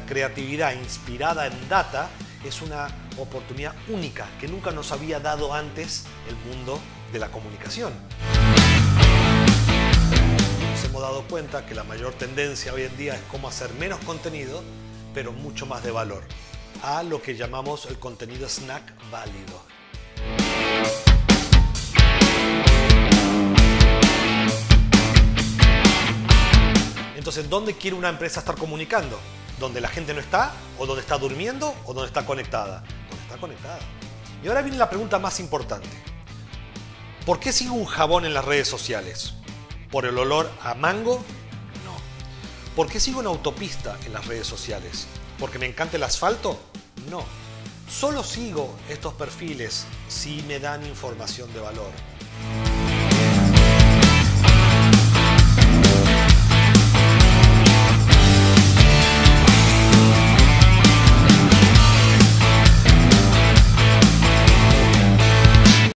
creatividad inspirada en data es una oportunidad única que nunca nos había dado antes el mundo de la comunicación. Nos hemos dado cuenta que la mayor tendencia hoy en día es cómo hacer menos contenido, pero mucho más de valor, a lo que llamamos el contenido snack válido. Entonces, ¿dónde quiere una empresa estar comunicando? ¿Donde la gente no está? ¿O donde está durmiendo? ¿O donde está conectada? Donde está conectada. Y ahora viene la pregunta más importante. ¿Por qué sigo un jabón en las redes sociales? ¿Por el olor a mango? No. ¿Por qué sigo una autopista en las redes sociales? ¿Porque me encanta el asfalto? No. Solo sigo estos perfiles si me dan información de valor.